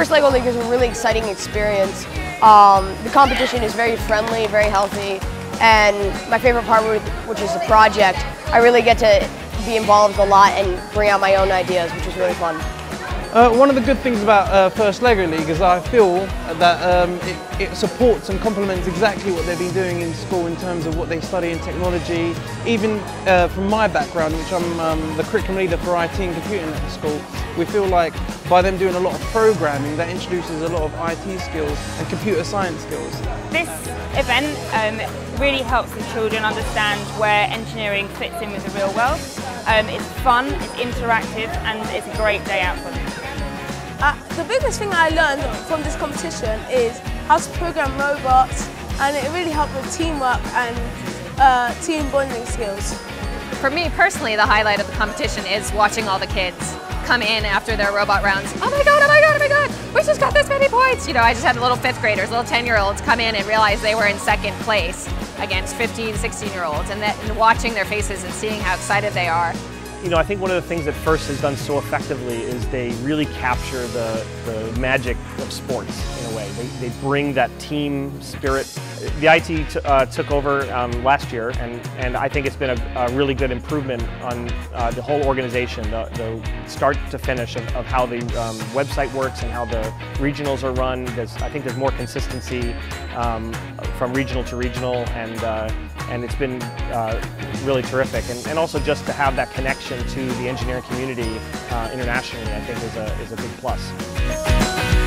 First LEGO League is a really exciting experience. Um, the competition is very friendly, very healthy, and my favorite part, which is the project, I really get to be involved a lot and bring out my own ideas, which is really fun. Uh, one of the good things about uh, First LEGO League is I feel that um, it, it, supports and complements exactly what they've been doing in school in terms of what they study in technology. Even uh, from my background, which I'm um, the curriculum leader for IT and computing at the school, we feel like by them doing a lot of programming, that introduces a lot of IT skills and computer science skills. This event um, really helps the children understand where engineering fits in with the real world. Um, it's fun, it's interactive, and it's a great day out for them. Uh, the biggest thing I learned from this competition is how to program robots and it really helped with teamwork and uh, team bonding skills. For me personally, the highlight of the competition is watching all the kids come in after their robot rounds. Oh my god, oh my god, oh my god, we just got this many points. You know, I just had little fifth graders, little 10 year olds come in and realize they were in second place against 15, 16 year olds and, that, and watching their faces and seeing how excited they are you know, I think one of the things that FIRST has done so effectively is they really capture the, the magic of sports They, they bring that team spirit. The IET uh, took over um, last year, and, and I think it's been a, a really good improvement on uh, the whole organization, the, the, start to finish of, of how the um, website works and how the regionals are run. There's, I think there's more consistency um, from regional to regional, and, uh, and it's been uh, really terrific. And, and also just to have that connection to the engineering community uh, internationally, I think is a, is a big plus.